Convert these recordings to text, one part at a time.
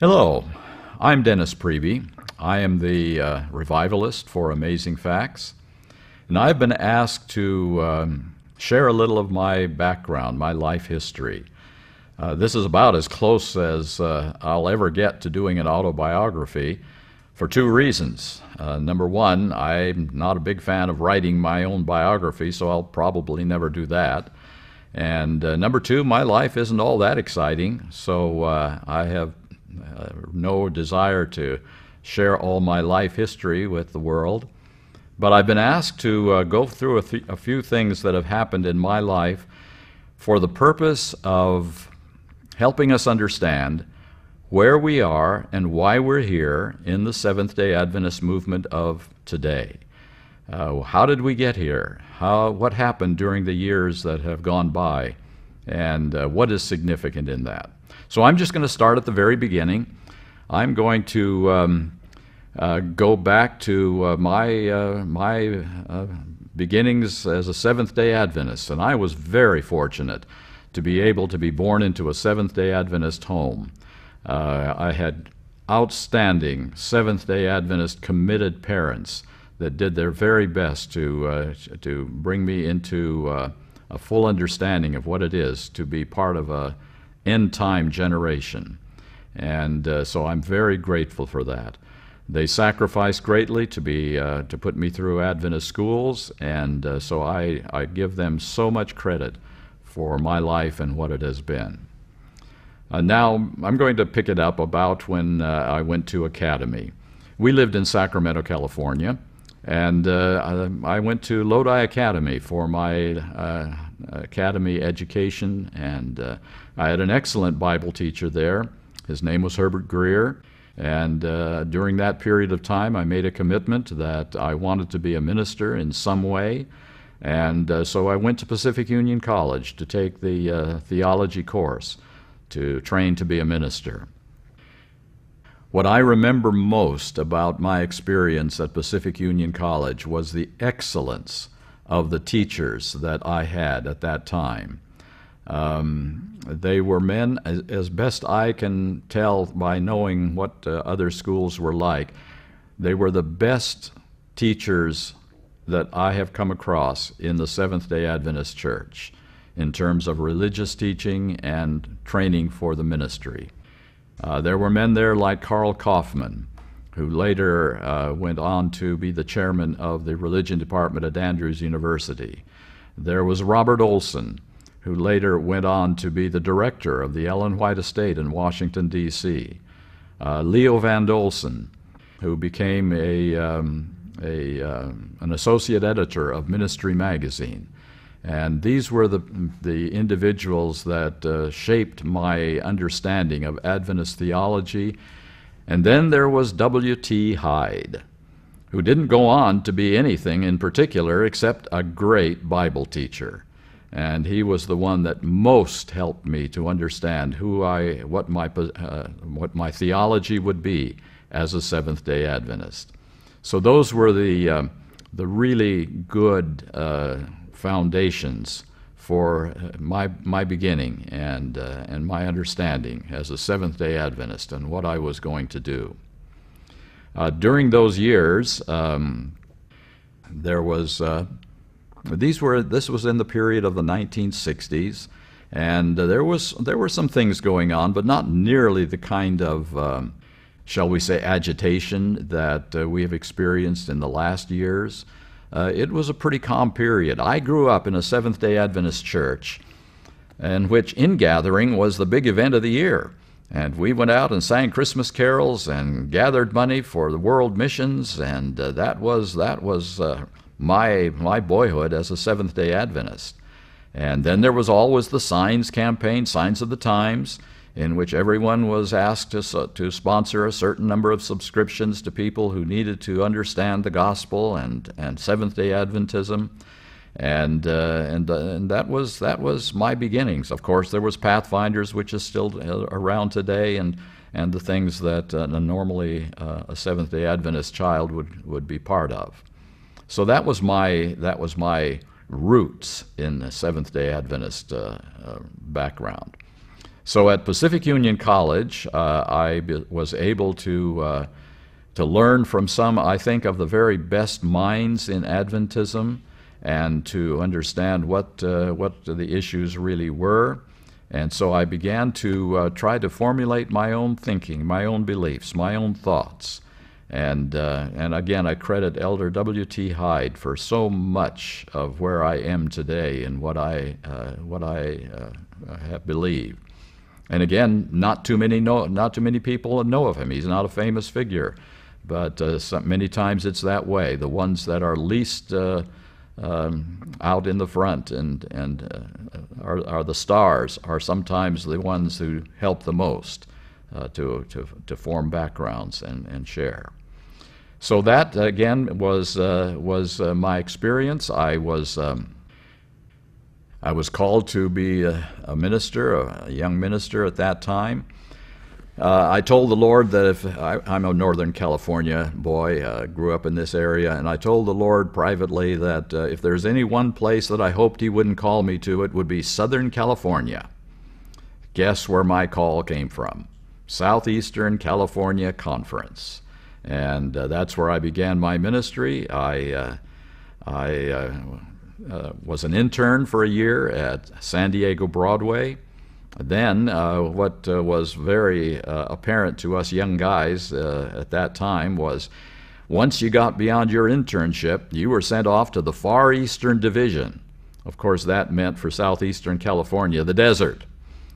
Hello, I'm Dennis Priebe. I am the uh, revivalist for Amazing Facts, and I've been asked to um, share a little of my background, my life history. Uh, this is about as close as uh, I'll ever get to doing an autobiography for two reasons. Uh, number one, I'm not a big fan of writing my own biography, so I'll probably never do that. And uh, number two, my life isn't all that exciting, so uh, I have uh, no desire to share all my life history with the world. But I've been asked to uh, go through a, th- a few things that have happened in my life for the purpose of helping us understand where we are and why we're here in the Seventh day Adventist movement of today. Uh, how did we get here? How, what happened during the years that have gone by? And uh, what is significant in that? So I'm just going to start at the very beginning. I'm going to um, uh, go back to uh, my, uh, my uh, beginnings as a Seventh day Adventist, and I was very fortunate to be able to be born into a Seventh day Adventist home. I had outstanding Seventh day Adventist committed parents that did their very best to, uh, to bring me into uh, a full understanding of what it is to be part of a end time generation. And uh, so I'm very grateful for that. They sacrificed greatly to, be, uh, to put me through Adventist schools, and uh, so I, I give them so much credit for my life and what it has been. Uh, now, I'm going to pick it up about when I went to Academy. We lived in Sacramento, California, and uh, I, went to Lodi Academy for my uh, academy education, and uh, I had an excellent Bible teacher there. His name was Herbert Greer. And uh, during that period of time, I made a commitment that I wanted to be a minister in some way. And uh, so I went to Pacific Union College to take the uh, theology course to train to be a minister. What I remember most about my experience at Pacific Union College was the excellence of the teachers that I had at that time. Um, they were men, as, as, best I can tell by knowing what uh, other schools were like, they were the best teachers that I have come across in the Seventh day Adventist Church in terms of religious teaching and training for the ministry. Uh, there were men there like Carl Coffman, who later uh, went on to be the chairman of the religion department at Andrews University. There was Robert Olson, who later went on to be the director of the Ellen White Estate in Washington, D.C. Uh, Leo Van Dolson, who became a, um, a, uh, an associate editor of Ministry Magazine. And these were the, the individuals that uh, shaped my understanding of Adventist theology. And then there was W.T. Hyde, who didn't go on to be anything in particular except a great Bible teacher. And he was the one that most helped me to understand who I, what my, uh, what my theology would be as a Seventh day Adventist. So those were the, uh, the really good uh, foundations for uh, my, my beginning and, uh, and my understanding as a Seventh day Adventist and what I was going to do. Uh, during those years, um, there was, these were, this was in the period of the 1960s, and uh, there, was, there were some things going on, but not nearly the kind of, um, shall we say, agitation that uh, we have experienced in the last years uh, it was a pretty calm period. I grew up in a Seventh day Adventist church in which ingathering was the big event of the year. And we went out and sang Christmas carols and gathered money for the world missions, and uh, that was, that was uh, my, my boyhood as a Seventh day Adventist. And then there was always the Signs campaign, Signs of the Times in which everyone was asked to, to sponsor a certain number of subscriptions to people who needed to understand the gospel and, and Seventh day Adventism. And, uh, and, uh, and that, was, that was my beginnings. Of course, there was Pathfinders, which is still uh, around today, and, and the things that uh, normally uh, a Seventh day Adventist child would, would be part of. So that was my, that was my roots in the Seventh day Adventist uh, background. So at Pacific Union College, uh, I was able to, uh, to learn from some, I think, of the very best minds in Adventism and to understand what, uh, what the issues really were. And so I began to uh, try to formulate my own thinking, my own beliefs, my own thoughts. And, uh, and again, I credit Elder W.T. Hyde for so much of where I am today and what I, uh, what I uh, have believed. And again, not too many know, not too many people know of him. He's not a famous figure, but uh, some, many times it's that way. The ones that are least uh, um, out in the front and, and uh, are, are the stars are sometimes the ones who help the most to, to, to form backgrounds and, and share. So that again was uh, was uh, my experience. I was um, I was called to be a, a, minister, a young minister at that time. Uh, I told the Lord that if I, am a Northern California boy, uh, grew up in this area, and I told the Lord privately that uh, if there's any one place that I hoped He wouldn't call me to, it would be Southern California. Guess where my call came from? Southeastern California Conference and uh, that's where I began my ministry. I, uh, I uh, uh, was an intern for a year at San Diego Broadway. Then, uh, what was very apparent to us young guys at that time was once you got beyond your internship, you were sent off to the Far Eastern Division. Of course, that meant for southeastern California the desert.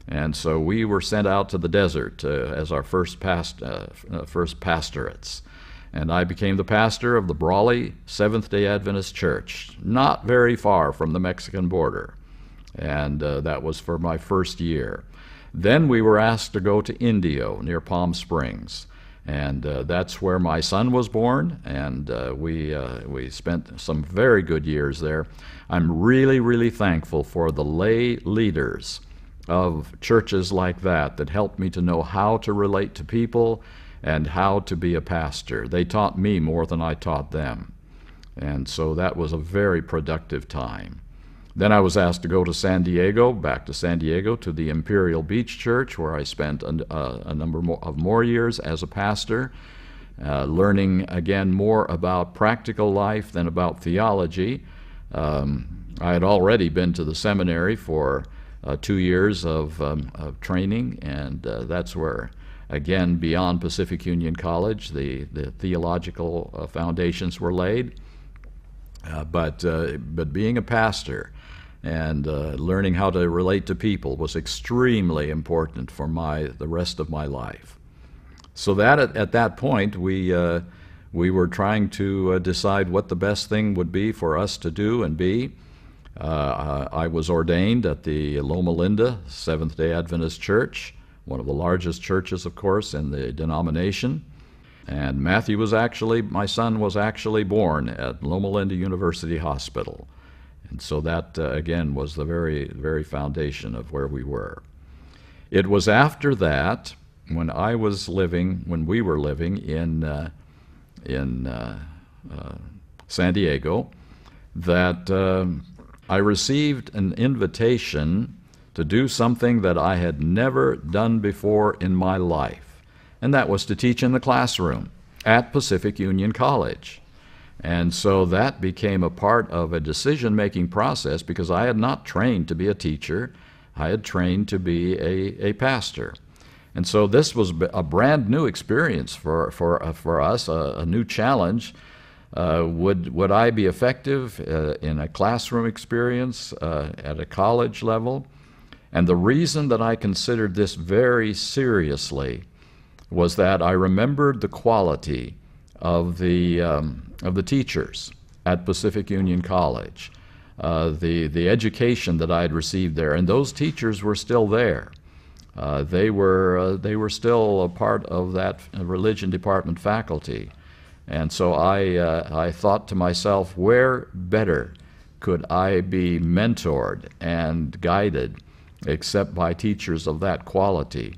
And so we were sent out to the desert uh, as our first, past, uh, uh, first pastorates. And I became the pastor of the Brawley Seventh day Adventist Church, not very far from the Mexican border. And uh, that was for my first year. Then we were asked to go to Indio near Palm Springs. And uh, that's where my son was born, and uh, we, we spent some very good years there. I'm really, really thankful for the lay leaders of churches like that that helped me to know how to relate to people and how to be a pastor. They taught me more than I taught them. And so that was a very productive time. Then I was asked to go to San Diego, back to San Diego, to the Imperial Beach Church, where I spent a, a number of more years as a pastor, uh, learning again more about practical life than about theology. Um, I had already been to the seminary for uh, two years of, um, of training, and uh, that's where, again, beyond Pacific Union College, the, the theological uh, foundations were laid. Uh, but, uh, but being a pastor and uh, learning how to relate to people was extremely important for my, the rest of my life. So that at, at that point, we, we were trying to decide what the best thing would be for us to do and be. Uh, I was ordained at the Loma Linda Seventh day Adventist Church, one of the largest churches, of course, in the denomination. And Matthew was actually, my son was actually born at Loma Linda University Hospital. And so that, uh, again, was the very, very foundation of where we were. It was after that, when I was living, when we were living in, uh, in uh, uh San Diego, that um, I received an invitation to do something that I had never done before in my life, and that was to teach in the classroom at Pacific Union College. And so that became a part of a decision making process because I had not trained to be a teacher, I had trained to be a, a pastor. And so this was a brand new experience for, for, uh, for us, a, a new challenge uh, would, would I be effective uh, in a classroom experience uh, at a college level? And the reason that I considered this very seriously was that I remembered the quality of the, um, of the teachers at Pacific Union College, uh, the, the education that I had received there, and those teachers were still there. Uh, they, were, uh, they were still a part of that religion department faculty. And so I, uh, I thought to myself, where better could I be mentored and guided except by teachers of that quality?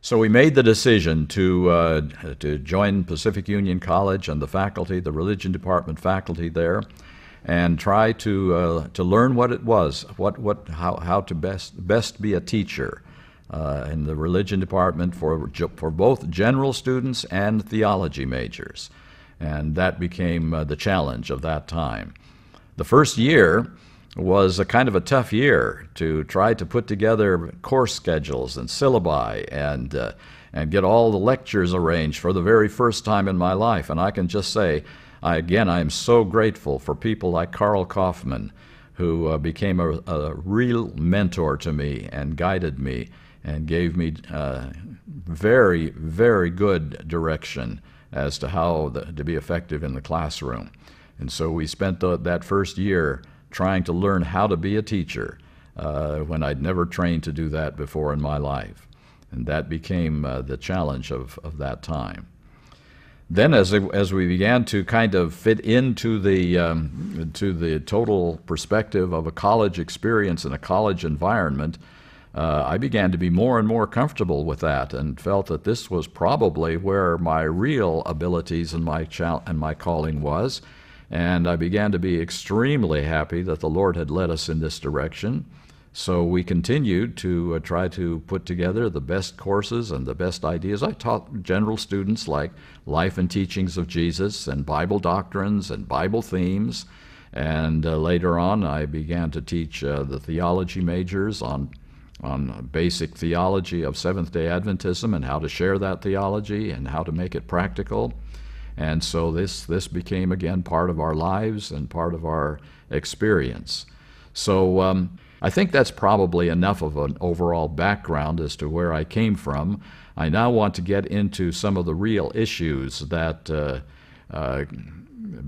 So we made the decision to, uh, to join Pacific Union College and the faculty, the religion department faculty there, and try to, uh, to learn what it was, what, what, how, how to best, best be a teacher uh, in the religion department for, for both general students and theology majors. And that became uh, the challenge of that time. The first year was a kind of a tough year to try to put together course schedules and syllabi and, uh, and get all the lectures arranged for the very first time in my life. And I can just say, I, again, I am so grateful for people like Carl Coffman, who uh, became a, a, real mentor to me and guided me and gave me uh, very, very good direction as to how the, to be effective in the classroom. And so we spent the, that first year trying to learn how to be a teacher uh, when I'd never trained to do that before in my life. And that became uh, the challenge of, of that time. Then, as, as we began to kind of fit into the, um, to the total perspective of a college experience and a college environment, uh, I began to be more and more comfortable with that and felt that this was probably where my real abilities and my, and my calling was. And I began to be extremely happy that the Lord had led us in this direction. So we continued to uh, try to put together the best courses and the best ideas. I taught general students like life and teachings of Jesus and Bible doctrines and Bible themes. And uh, later on, I began to teach uh, the theology majors on on basic theology of Seventh day Adventism and how to share that theology and how to make it practical. And so this, this became again part of our lives and part of our experience. So um, I think that's probably enough of an overall background as to where I came from. I now want to get into some of the real issues that uh, uh,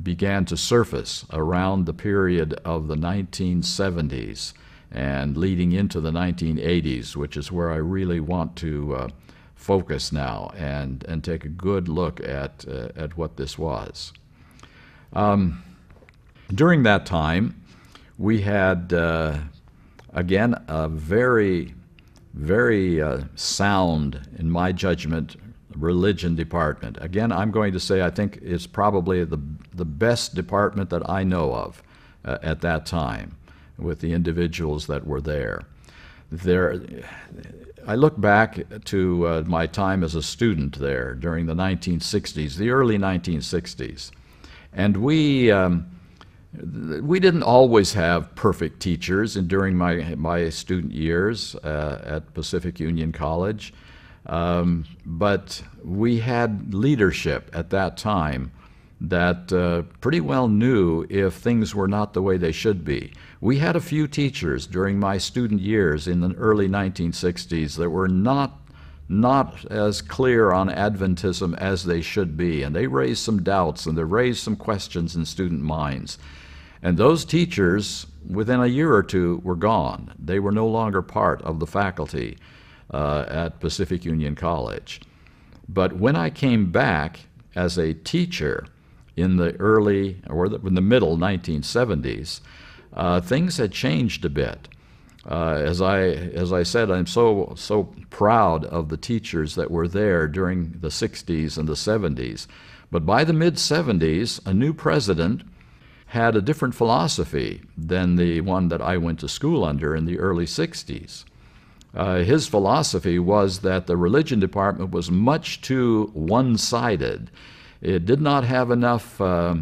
began to surface around the period of the 1970s and leading into the 1980s, which is where I really want to uh, focus now and, and take a good look at, uh, at what this was. Um, during that time, we had, uh, again, a very, very uh, sound, in my judgment, religion department. Again, I'm going to say I think it's probably the, the best department that I know of uh, at that time with the individuals that were there. There, I look back to uh, my time as a student there during the 1960s, the early 1960s, and we um, we didn't always have perfect teachers. And during my my student years uh, at Pacific Union College, um, but we had leadership at that time that uh, pretty well knew if things were not the way they should be. We had a few teachers during my student years in the early 1960s that were not not as clear on Adventism as they should be, and they raised some doubts and they raised some questions in student minds. And those teachers, within a year or two, were gone. They were no longer part of the faculty uh, at Pacific Union College. But when I came back as a teacher, in the early or the, in the middle 1970s, uh, things had changed a bit. Uh, as I as I said, I'm so so proud of the teachers that were there during the 60s and the 70s. But by the mid 70s, a new president had a different philosophy than the one that I went to school under in the early 60s. Uh, his philosophy was that the religion department was much too one sided it did not have enough uh,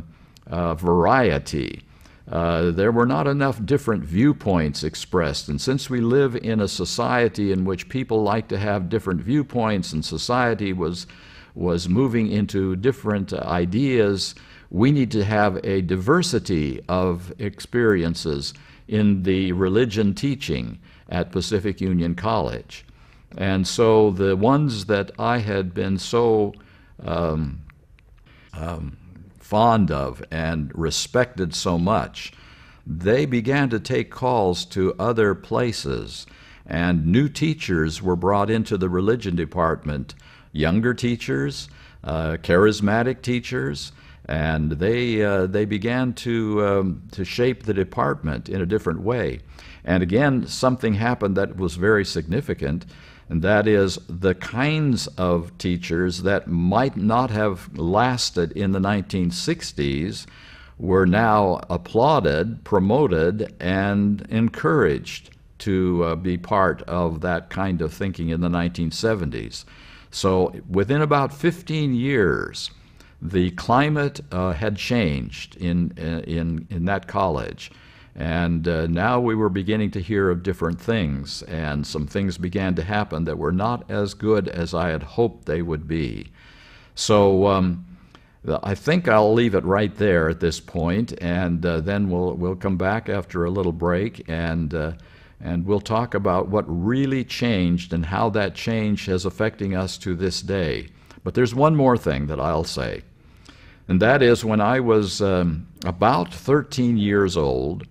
uh, variety. Uh, there were not enough different viewpoints expressed. And since we live in a society in which people like to have different viewpoints and society was, was moving into different ideas, we need to have a diversity of experiences in the religion teaching at Pacific Union College. And so the ones that I had been so um, um, fond of and respected so much, they began to take calls to other places, and new teachers were brought into the religion department, younger teachers, uh, charismatic teachers, and they uh, they began to um, to shape the department in a different way. And again, something happened that was very significant and that is the kinds of teachers that might not have lasted in the 1960s were now applauded, promoted, and encouraged to uh, be part of that kind of thinking in the 1970s. So within about 15 years, the climate uh, had changed in, uh, in, in that college. And uh, now we were beginning to hear of different things, and some things began to happen that were not as good as I had hoped they would be. So um, I think I'll leave it right there at this point, and uh, then we'll, we'll come back after a little break and, uh, and we'll talk about what really changed and how that change is affecting us to this day. But there's one more thing that I'll say, and that is when I was um, about 13 years old,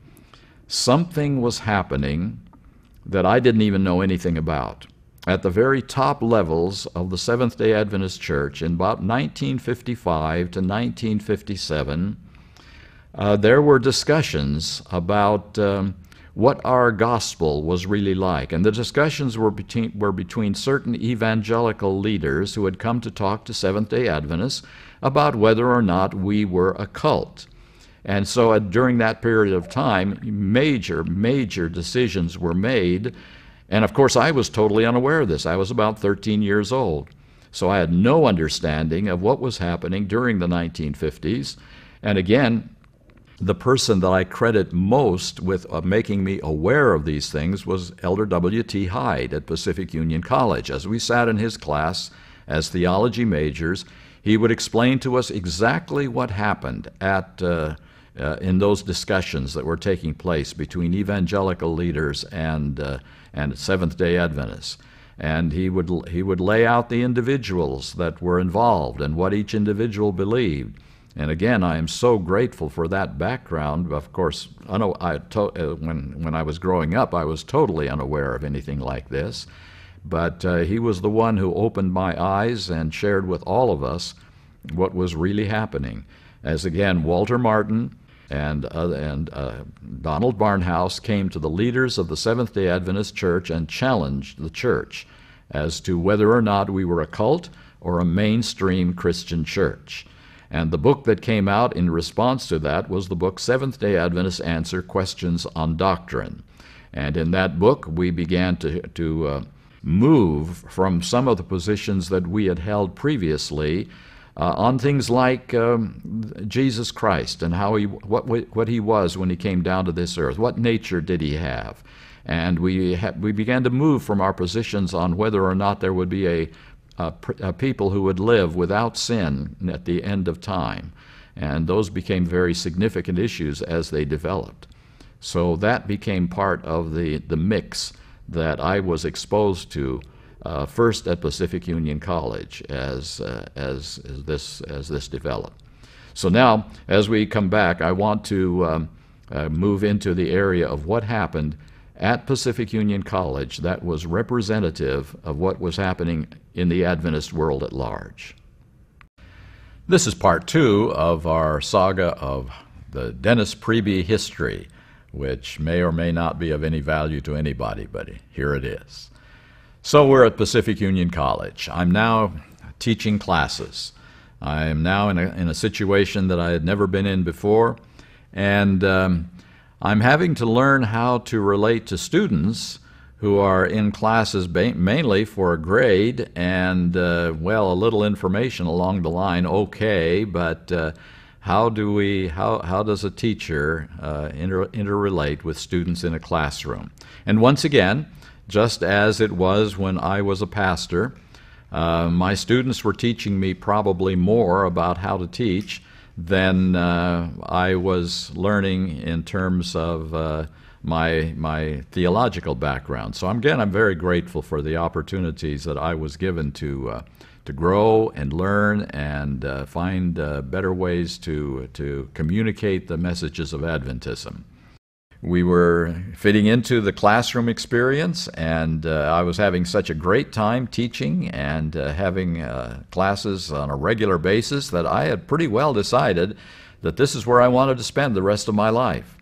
something was happening that I didn't even know anything about. At the very top levels of the Seventh day Adventist Church in about 1955 to 1957, uh, there were discussions about um, what our gospel was really like. And the discussions were between, were between certain evangelical leaders who had come to talk to Seventh day Adventists about whether or not we were a cult. And so uh, during that period of time, major, major decisions were made. And of course, I was totally unaware of this. I was about 13 years old. So I had no understanding of what was happening during the 1950s. And again, the person that I credit most with uh, making me aware of these things was Elder W.T. Hyde at Pacific Union College. As we sat in his class as theology majors, he would explain to us exactly what happened at uh, uh, in those discussions that were taking place between evangelical leaders and, uh, and Seventh day Adventists. And he would, he would lay out the individuals that were involved and what each individual believed. And again, I am so grateful for that background. Of course, I know I to, uh, when, when I was growing up, I was totally unaware of anything like this. But uh, he was the one who opened my eyes and shared with all of us what was really happening. As again, Walter Martin, and, uh, and uh, Donald Barnhouse came to the leaders of the Seventh day Adventist Church and challenged the church as to whether or not we were a cult or a mainstream Christian church. And the book that came out in response to that was the book Seventh day Adventist Answer Questions on Doctrine. And in that book, we began to, to uh, move from some of the positions that we had held previously uh, on things like um, Jesus Christ and how he, what, what he was when he came down to this earth. What nature did he have? And we, ha- we began to move from our positions on whether or not there would be a, a, a people who would live without sin at the end of time. And those became very significant issues as they developed. So that became part of the, the mix that I was exposed to uh, first at Pacific Union College as, uh, as, as, this, as this developed. So now, as we come back, I want to um, uh, move into the area of what happened at Pacific Union College that was representative of what was happening in the Adventist world at large. This is part two of our saga of the Dennis Priebe history, which may or may not be of any value to anybody, but here it is. So we're at Pacific Union College. I'm now teaching classes. I am now in a, in a situation that I had never been in before, and um, I'm having to learn how to relate to students who are in classes mainly for a grade and, uh, well, a little information along the line, okay, but uh, how do we, how, how does a teacher uh, inter- interrelate with students in a classroom? And once again, just as it was when I was a pastor. Uh, my students were teaching me probably more about how to teach than uh, I was learning in terms of uh, my my theological background. So again, I'm very grateful for the opportunities that I was given to uh, to grow and learn and uh, find uh, better ways to to communicate the messages of Adventism we were fitting into the classroom experience, and uh, I was having such a great time teaching and uh, having uh, classes on a regular basis that I had pretty well decided that this is where I wanted to spend the rest of my life.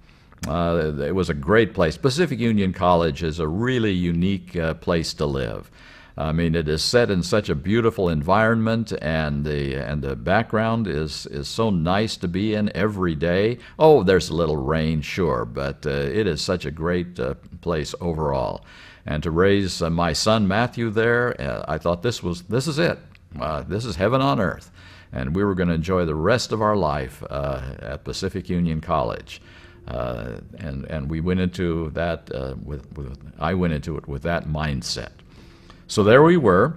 Uh, it was a great place. Pacific Union College is a really unique uh, place to live. I mean, it is set in such a beautiful environment, and the and the background is is so nice to be in every day. Oh, there's a little rain, sure, but uh, it is such a great uh, place overall. And to raise uh, my son Matthew there, uh, I thought this was this is it. Uh, this is heaven on earth, and we were going to enjoy the rest of our life uh, at Pacific Union College. and and we went into that with, with I went into it with that mindset. So there we were.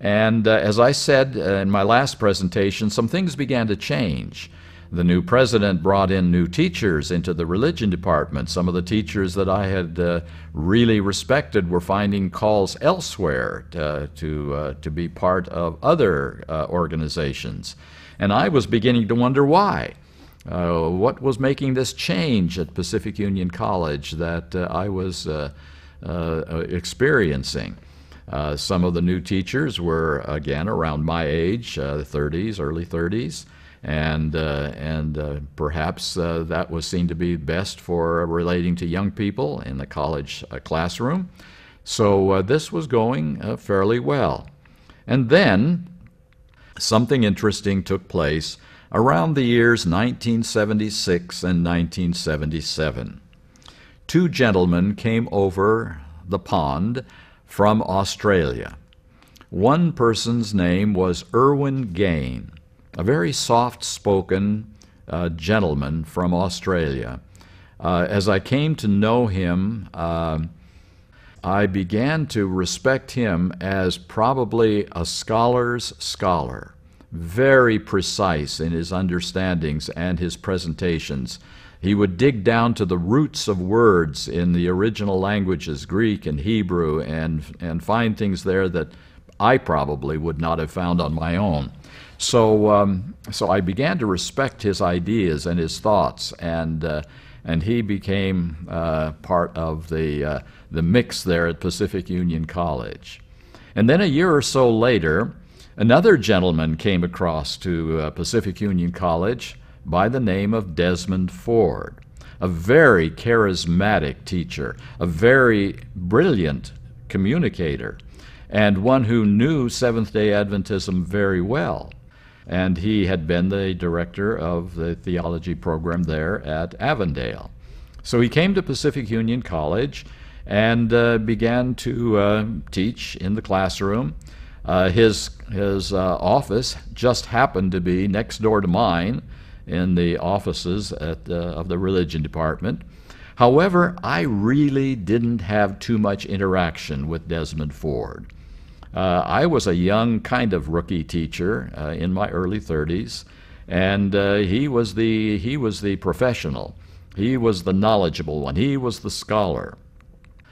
And uh, as I said uh, in my last presentation, some things began to change. The new president brought in new teachers into the religion department. Some of the teachers that I had uh, really respected were finding calls elsewhere to, to, uh, to be part of other uh, organizations. And I was beginning to wonder why. Uh, what was making this change at Pacific Union College that I was experiencing? Uh, some of the new teachers were, again, around my age, uh, 30s, early 30s, and, uh, and uh, perhaps uh, that was seen to be best for relating to young people in the college classroom. So this was going fairly well. And then something interesting took place around the years 1976 and 1977. Two gentlemen came over the pond from Australia. One person's name was Erwin Gane, a very soft spoken uh, gentleman from Australia. Uh, as I came to know him, uh, I began to respect him as probably a scholar's scholar, very precise in his understandings and his presentations. He would dig down to the roots of words in the original languages, Greek and Hebrew, and, and find things there that I probably would not have found on my own. So, um, so I began to respect his ideas and his thoughts, and, uh, and he became uh, part of the, uh, the mix there at Pacific Union College. And then a year or so later, another gentleman came across to uh, Pacific Union College by the name of Desmond Ford, a very charismatic teacher, a very brilliant communicator, and one who knew Seventh day Adventism very well. And he had been the director of the theology program there at Avondale. So he came to Pacific Union College and uh, began to uh, teach in the classroom. Uh, his his uh, office just happened to be next door to mine, in the offices at, uh, of the religion department. However, I really didn't have too much interaction with Desmond Ford. Uh, I was a young kind of rookie teacher uh, in my early 30s, and uh, he was the he was the professional. He was the knowledgeable one. He was the scholar.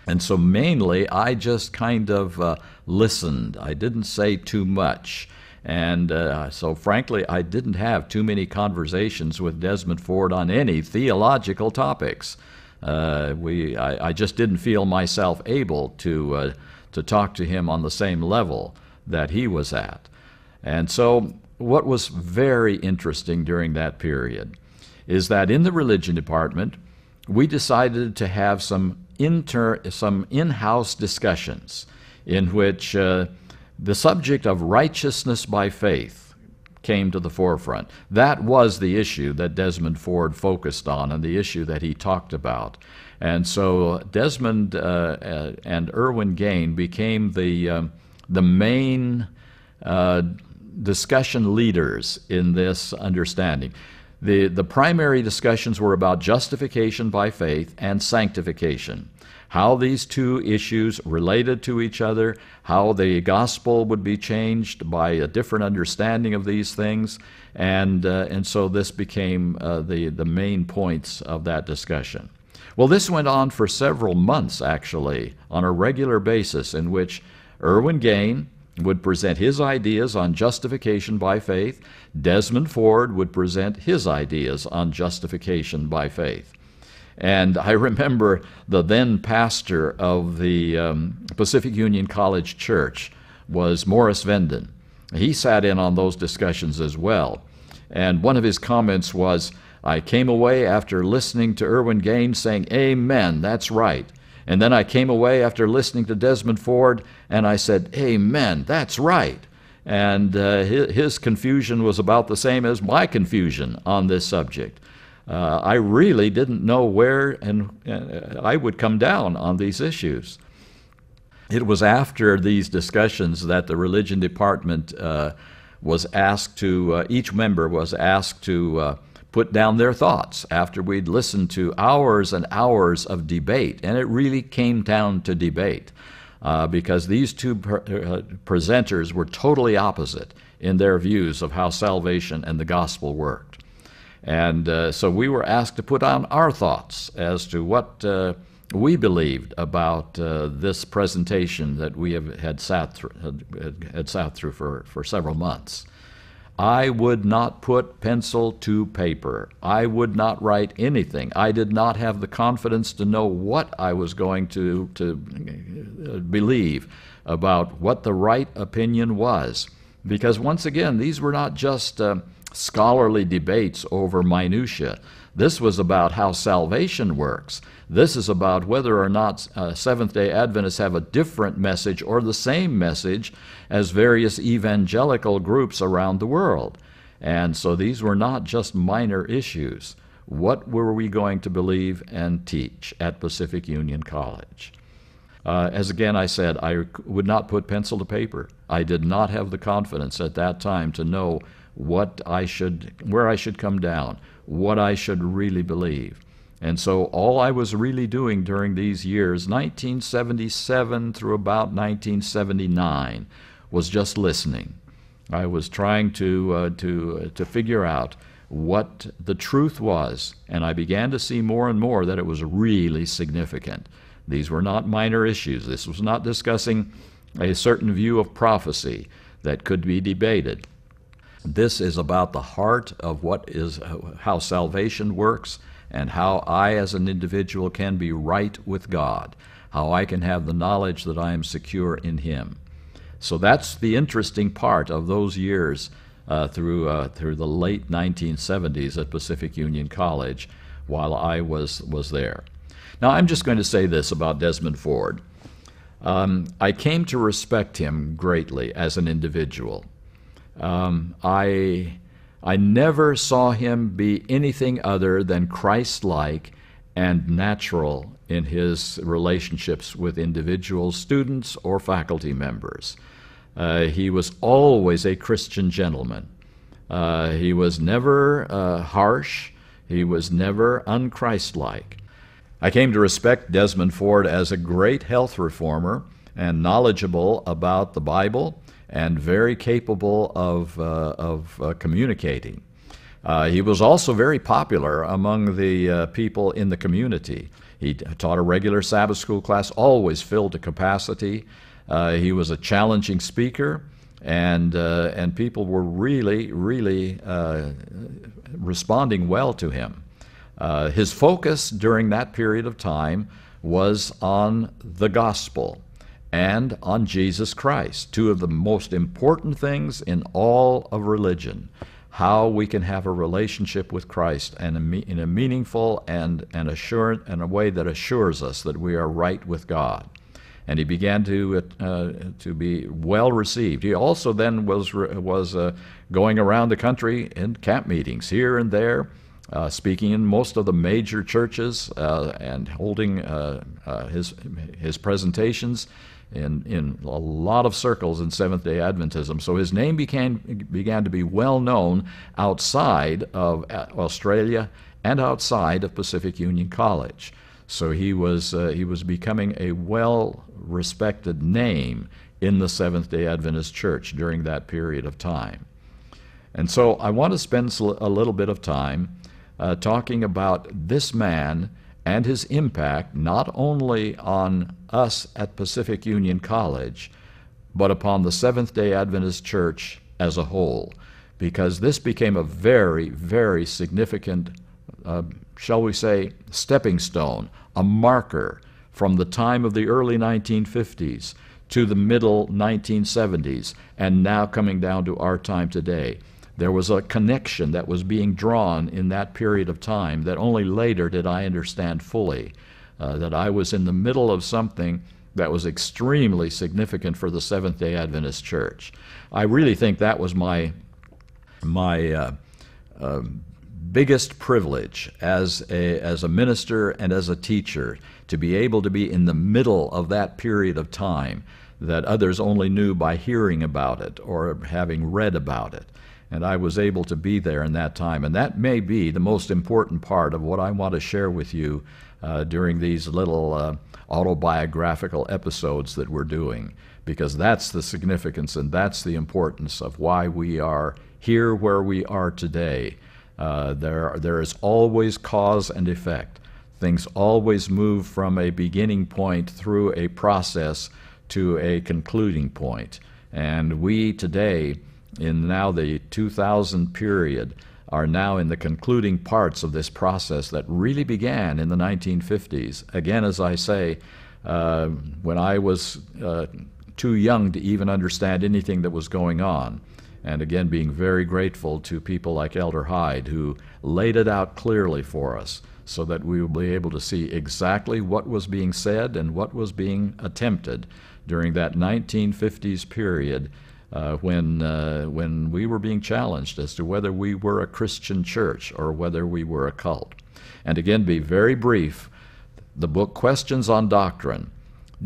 And so mainly, I just kind of uh, listened. I didn't say too much. And uh, so, frankly, I didn't have too many conversations with Desmond Ford on any theological topics. Uh, we, I, I, just didn't feel myself able to, uh, to talk to him on the same level that he was at. And so, what was very interesting during that period is that in the religion department, we decided to have some, inter, some in-house discussions in which uh, the subject of righteousness by faith came to the forefront. That was the issue that Desmond Ford focused on and the issue that he talked about. And so Desmond uh, uh and Erwin Gane became the, um, the main uh, discussion leaders in this understanding. The, the primary discussions were about justification by faith and sanctification how these two issues related to each other, how the gospel would be changed by a different understanding of these things, and, uh, and so this became uh, the, the main points of that discussion. Well, this went on for several months, actually, on a regular basis, in which Erwin Gane would present his ideas on justification by faith, Desmond Ford would present his ideas on justification by faith. And I remember the then pastor of the um, Pacific Union College Church was Morris Venden. He sat in on those discussions as well. And one of his comments was, I came away after listening to Erwin Gaines saying, Amen, that's right. And then I came away after listening to Desmond Ford and I said, Amen, that's right. And uh, his, his, confusion was about the same as my confusion on this subject. Uh, I really didn't know where and uh, I would come down on these issues. It was after these discussions that the religion department uh, was asked to, uh, each member was asked to uh, put down their thoughts after we'd listened to hours and hours of debate. And it really came down to debate uh, because these two pre- presenters were totally opposite in their views of how salvation and the gospel worked. And uh, so we were asked to put on our thoughts as to what uh, we believed about uh, this presentation that we have, had sat through, had, had sat through for, for several months. I would not put pencil to paper. I would not write anything. I did not have the confidence to know what I was going to, to uh, believe about what the right opinion was. Because once again, these were not just uh, scholarly debates over minutiae. This was about how salvation works. This is about whether or not uh, Seventh day Adventists have a different message or the same message as various evangelical groups around the world. And so these were not just minor issues. What were we going to believe and teach at Pacific Union College? Uh, as again I said, I would not put pencil to paper. I did not have the confidence at that time to know what I should, where I should come down, what I should really believe. And so all I was really doing during these years, 1977 through about 1979, was just listening. I was trying to, uh, to, uh, to figure out what the truth was, and I began to see more and more that it was really significant. These were not minor issues. This was not discussing a certain view of prophecy that could be debated. This is about the heart of what is how salvation works and how I, as an individual, can be right with God, how I can have the knowledge that I am secure in Him. So that's the interesting part of those years uh, through, uh, through the late 1970s at Pacific Union College while I was, was there. Now, I'm just going to say this about Desmond Ford. Um, I came to respect him greatly as an individual. Um, I I never saw him be anything other than Christ like and natural in his relationships with individual students or faculty members. Uh, he was always a Christian gentleman. Uh, he was never uh, harsh, he was never unchristlike. I came to respect Desmond Ford as a great health reformer and knowledgeable about the Bible and very capable of, uh, of uh, communicating. Uh, he was also very popular among the uh, people in the community. He taught a regular Sabbath school class, always filled to capacity. Uh, he was a challenging speaker, and, uh, and people were really, really responding well to him. his focus during that period of time was on the gospel and on Jesus Christ, two of the most important things in all of religion. How we can have a relationship with Christ and in a meaningful and, and assurant and a way that assures us that we are right with God. And he began to uh, to be well received. He also then was was uh, going around the country in camp meetings here and there, uh, speaking in most of the major churches uh, and holding uh, uh, his his presentations in, in a lot of circles in Seventh day Adventism. So his name became, began to be well known outside of uh, Australia and outside of Pacific Union College. So he was, uh, he was becoming a well respected name in the Seventh day Adventist Church during that period of time. And so I want to spend a little bit of time uh, talking about this man and his impact not only on us at Pacific Union College, but upon the Seventh day Adventist Church as a whole, because this became a very, very significant, uh, shall we say, stepping stone, a marker from the time of the early 1950s to the middle 1970s, and now coming down to our time today. There was a connection that was being drawn in that period of time that only later did I understand fully. uh, that I was in the middle of something that was extremely significant for the Seventh day Adventist Church. I really think that was my, my uh, uh, biggest privilege as a, as a minister and as a teacher to be able to be in the middle of that period of time that others only knew by hearing about it or having read about it. And I was able to be there in that time. And that may be the most important part of what I want to share with you uh, during these little uh, autobiographical episodes that we're doing, because that's the significance and that's the importance of why we are here where we are today. Uh, there, there is always cause and effect. Things always move from a beginning point through a process to a concluding point. And we today, in now the 2000 period, are now in the concluding parts of this process that really began in the 1950s. Again, as I say, uh, when I was uh, too young to even understand anything that was going on. And again, being very grateful to people like Elder Hyde who laid it out clearly for us so that we will be able to see exactly what was being said and what was being attempted during that 1950s period uh, when, uh, when we were being challenged as to whether we were a Christian church or whether we were a cult. And again, be very brief. The book Questions on Doctrine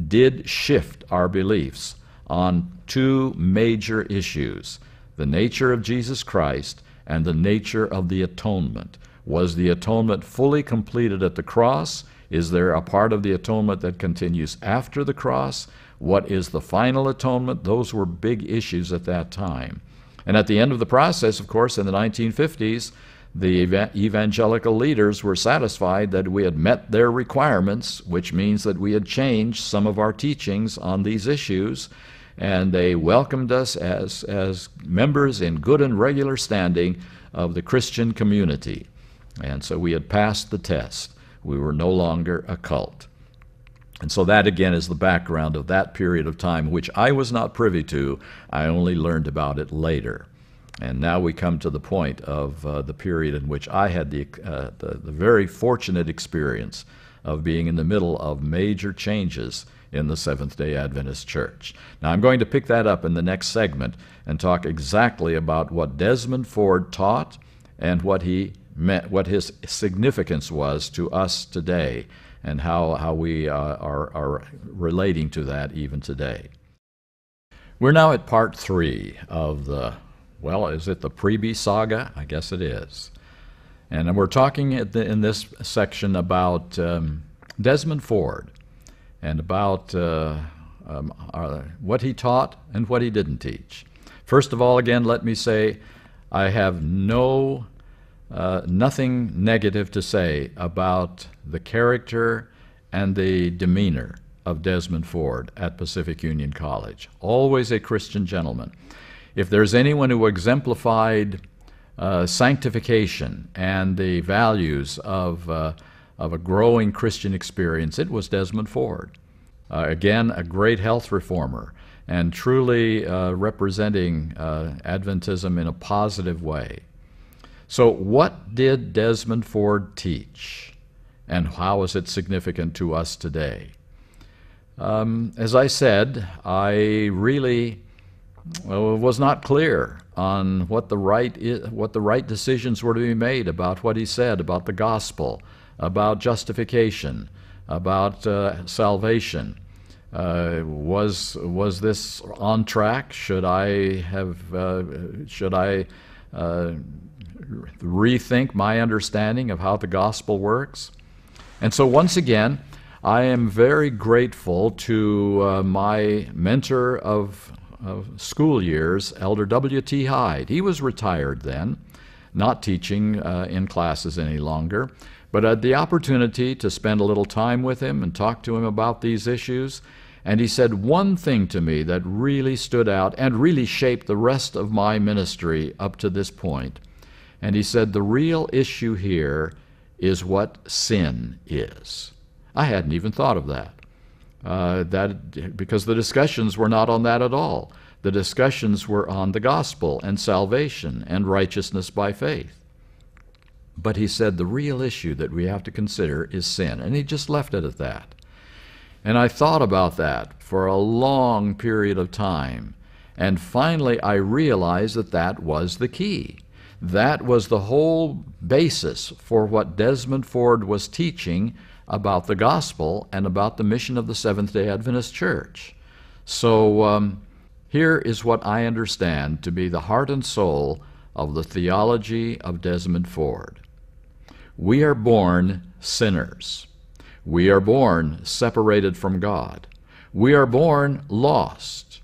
did shift our beliefs on two major issues the nature of Jesus Christ and the nature of the atonement. Was the atonement fully completed at the cross? Is there a part of the atonement that continues after the cross? What is the final atonement? Those were big issues at that time. And at the end of the process, of course, in the 1950s, the evangelical leaders were satisfied that we had met their requirements, which means that we had changed some of our teachings on these issues, and they welcomed us as, as members in good and regular standing of the Christian community. And so we had passed the test. We were no longer a cult. And so that again is the background of that period of time, which I was not privy to. I only learned about it later. And now we come to the point of uh, the period in which I had the, uh, the, the, very fortunate experience of being in the middle of major changes in the Seventh day Adventist Church. Now, I'm going to pick that up in the next segment and talk exactly about what Desmond Ford taught and what, he meant, what his significance was to us today and how, how we uh, are, are relating to that even today. We're now at part three of the, well, is it the Priebe saga? I guess it is. And we're talking the, in this section about um, Desmond Ford and about uh, um, uh, what he taught and what he didn't teach. First of all, again, let me say I have no uh, nothing negative to say about the character and the demeanor of Desmond Ford at Pacific Union College. Always a Christian gentleman. If there's anyone who exemplified uh, sanctification and the values of, uh, of a growing Christian experience, it was Desmond Ford. Uh, again, a great health reformer and truly uh, representing uh, Adventism in a positive way. So, what did Desmond Ford teach, and how is it significant to us today? Um, as I said, I really well, was not clear on what the right what the right decisions were to be made about what he said about the gospel, about justification, about uh, salvation. Uh, was was this on track? Should I have uh, should I uh, rethink my understanding of how the gospel works. And so, once again, I am very grateful to uh, my mentor of, of, school years, Elder W.T. Hyde. He was retired then, not teaching uh, in classes any longer, but had the opportunity to spend a little time with him and talk to him about these issues. And he said one thing to me that really stood out and really shaped the rest of my ministry up to this point. And he said, the real issue here is what sin is. I hadn't even thought of that. Uh, that because the discussions were not on that at all. The discussions were on the gospel and salvation and righteousness by faith. But he said the real issue that we have to consider is sin. And he just left it at that. And I thought about that for a long period of time. And finally, I realized that that was the key. That was the whole basis for what Desmond Ford was teaching about the gospel and about the mission of the Seventh day Adventist Church. So um, here is what I understand to be the heart and soul of the theology of Desmond Ford. We are born sinners. We are born separated from God. We are born lost.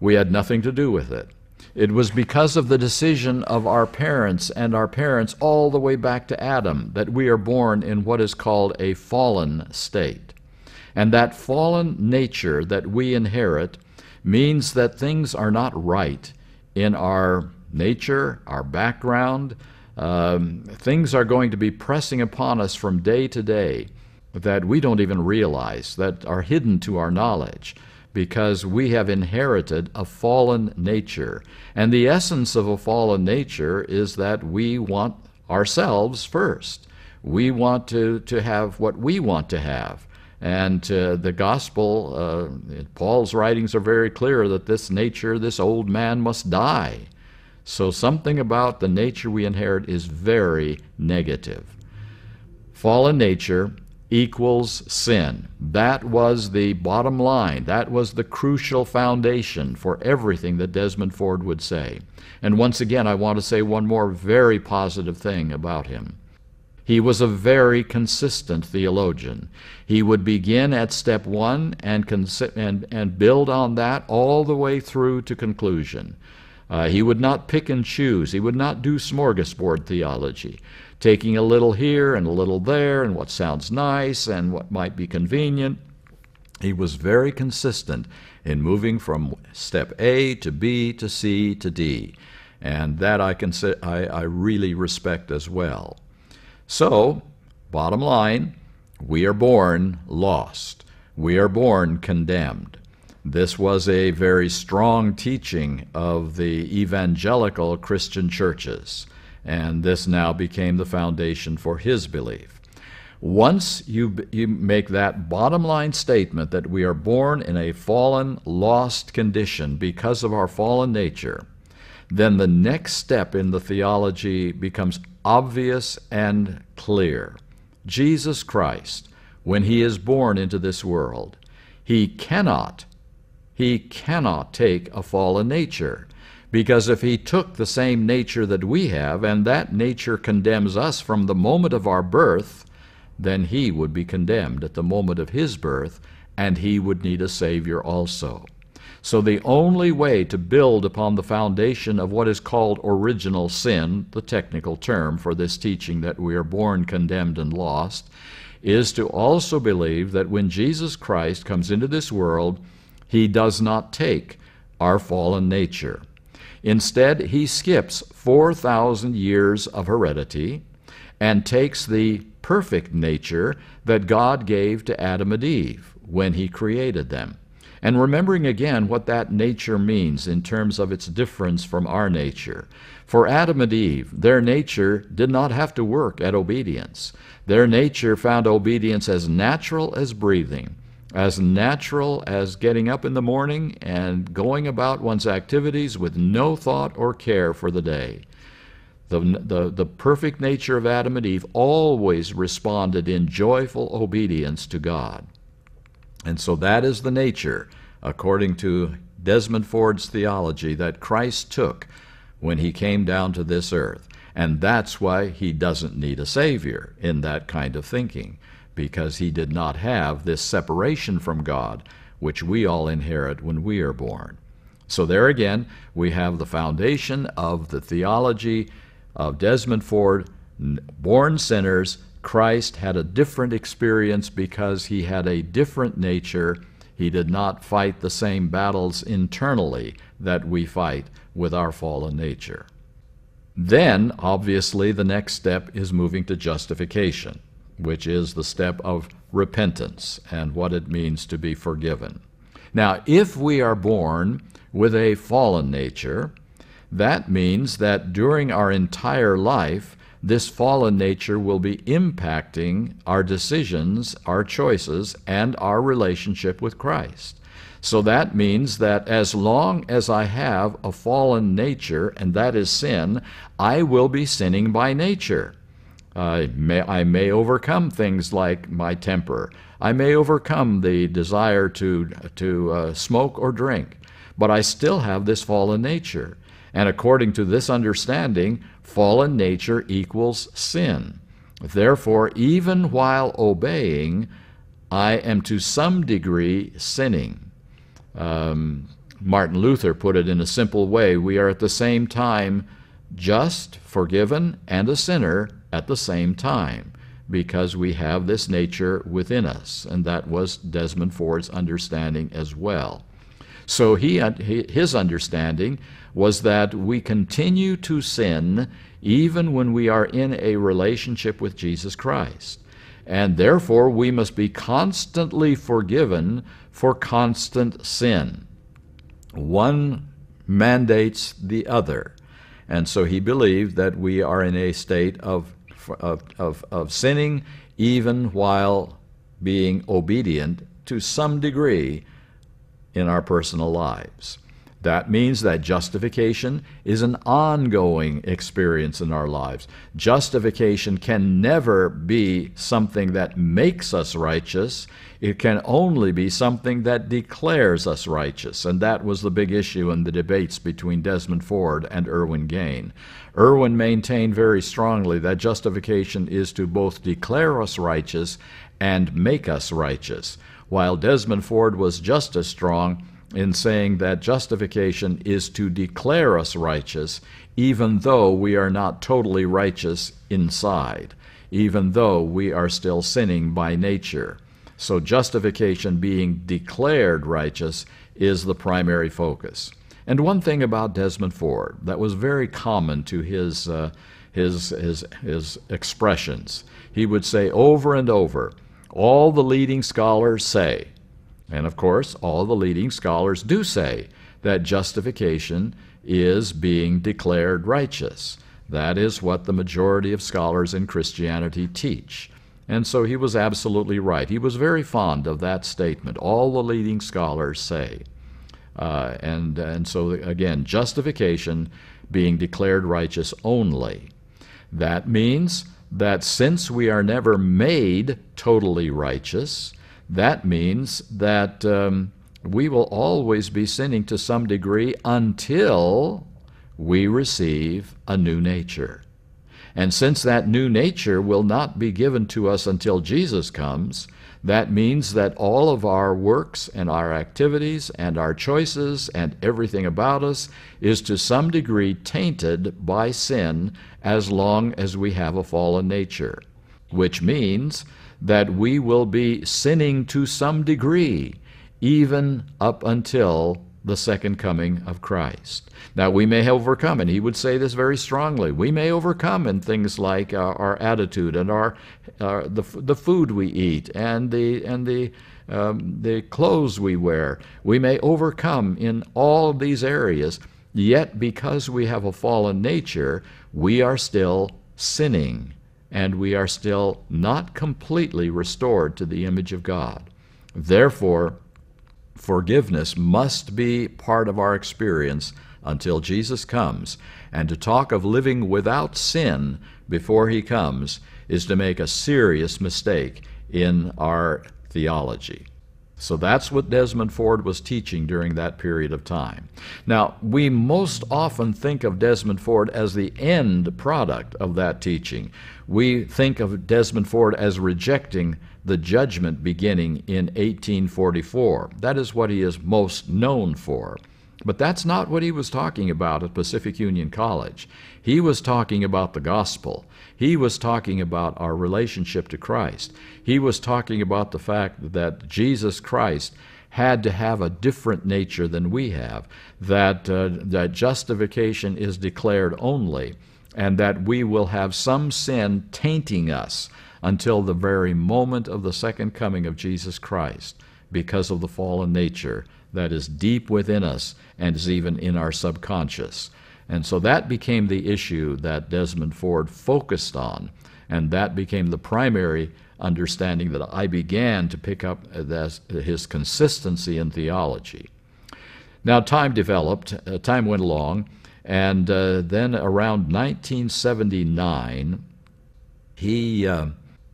We had nothing to do with it. It was because of the decision of our parents and our parents all the way back to Adam that we are born in what is called a fallen state. And that fallen nature that we inherit means that things are not right in our nature, our background. Um, things are going to be pressing upon us from day to day that we don't even realize, that are hidden to our knowledge because we have inherited a fallen nature. And the essence of a fallen nature is that we want ourselves first. We want to, to have what we want to have. And uh, the gospel, uh, Paul's writings are very clear that this nature, this old man, must die. So something about the nature we inherit is very negative. Fallen nature equals sin. That was the bottom line. That was the crucial foundation for everything that Desmond Ford would say. And once again, I want to say one more very positive thing about him. He was a very consistent theologian. He would begin at step one and, and, and build on that all the way through to conclusion. Uh, he would not pick and choose. He would not do smorgasbord theology taking a little here and a little there and what sounds nice and what might be convenient. He was very consistent in moving from step A to B to C to D. And that I, can say, I, I really respect as well. So, bottom line, we are born lost. We are born condemned. This was a very strong teaching of the evangelical Christian churches and this now became the foundation for his belief. Once you, you make that bottom line statement that we are born in a fallen, lost condition because of our fallen nature, then the next step in the theology becomes obvious and clear. Jesus Christ, when he is born into this world, he cannot, he cannot take a fallen nature. Because if he took the same nature that we have, and that nature condemns us from the moment of our birth, then he would be condemned at the moment of his birth, and he would need a Savior also. So the only way to build upon the foundation of what is called original sin, the technical term for this teaching that we are born condemned and lost, is to also believe that when Jesus Christ comes into this world, he does not take our fallen nature. Instead, he skips 4,000 years of heredity and takes the perfect nature that God gave to Adam and Eve when he created them. And remembering again what that nature means in terms of its difference from our nature. For Adam and Eve, their nature did not have to work at obedience. Their nature found obedience as natural as breathing as natural as getting up in the morning and going about one's activities with no thought or care for the day. The, the, the perfect nature of Adam and Eve always responded in joyful obedience to God. And so that is the nature, according to Desmond Ford's theology, that Christ took when he came down to this earth. And that's why he doesn't need a Savior in that kind of thinking because he did not have this separation from God, which we all inherit when we are born. So, there again, we have the foundation of the theology of Desmond Ford born sinners. Christ had a different experience because he had a different nature. He did not fight the same battles internally that we fight with our fallen nature. Then, obviously, the next step is moving to justification which is the step of repentance and what it means to be forgiven. Now, if we are born with a fallen nature, that means that during our entire life, this fallen nature will be impacting our decisions, our choices, and our relationship with Christ. So that means that as long as I have a fallen nature, and that is sin, I will be sinning by nature. I may, I may overcome things like my temper. I may overcome the desire to, to uh, smoke or drink, but I still have this fallen nature. And according to this understanding, fallen nature equals sin. Therefore, even while obeying, I am to some degree sinning. Um, Martin Luther put it in a simple way we are at the same time just, forgiven, and a sinner at the same time because we have this nature within us. And that was Desmond Ford's understanding as well. So he, his understanding was that we continue to sin even when we are in a relationship with Jesus Christ. And therefore, we must be constantly forgiven for constant sin. One mandates the other. And so he believed that we are in a state of, of, of, of sinning even while being obedient to some degree in our personal lives. That means that justification is an ongoing experience in our lives. Justification can never be something that makes us righteous. It can only be something that declares us righteous. And that was the big issue in the debates between Desmond Ford and Erwin Gane. Erwin maintained very strongly that justification is to both declare us righteous and make us righteous, while Desmond Ford was just as strong in saying that justification is to declare us righteous, even though we are not totally righteous inside, even though we are still sinning by nature. So, justification being declared righteous is the primary focus. And one thing about Desmond Ford that was very common to his, uh, his, his, his expressions, he would say over and over, all the leading scholars say, and of course, all the leading scholars do say that justification is being declared righteous. That is what the majority of scholars in Christianity teach. And so he was absolutely right. He was very fond of that statement. All the leading scholars say. Uh, and, and so, again, justification being declared righteous only. That means that since we are never made totally righteous, that means that um, we will always be sinning to some degree until we receive a new nature. And since that new nature will not be given to us until Jesus comes, that means that all of our works and our activities and our choices and everything about us is to some degree tainted by sin as long as we have a fallen nature, which means that we will be sinning to some degree, even up until the second coming of Christ. Now, we may overcome, and he would say this very strongly. We may overcome in things like our attitude and our the the food we eat and the and the um, the clothes we wear. We may overcome in all these areas. Yet, because we have a fallen nature, we are still sinning and we are still not completely restored to the image of God. Therefore, forgiveness must be part of our experience until Jesus comes, and to talk of living without sin before he comes is to make a serious mistake in our theology. So that's what Desmond Ford was teaching during that period of time. Now, we most often think of Desmond Ford as the end product of that teaching. We think of Desmond Ford as rejecting the judgment beginning in 1844. That is what he is most known for. But that's not what he was talking about at Pacific Union College. He was talking about the gospel. He was talking about our relationship to Christ. He was talking about the fact that Jesus Christ had to have a different nature than we have, that, uh, that justification is declared only, and that we will have some sin tainting us until the very moment of the second coming of Jesus Christ because of the fallen nature that is deep within us and is even in our subconscious. And so that became the issue that Desmond Ford focused on, and that became the primary understanding that I began to pick up his consistency in theology. Now, time developed, uh, time went along, and uh, then around 1979, he uh,